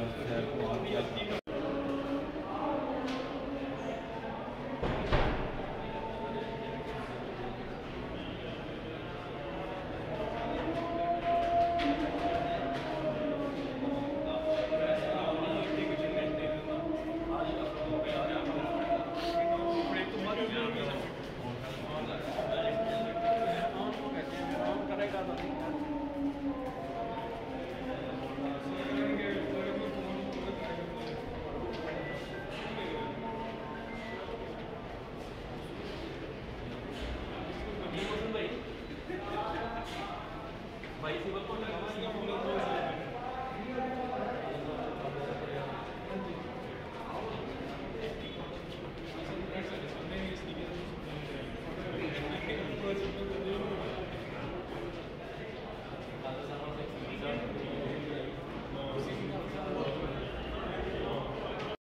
Gracias. Ahí se va por la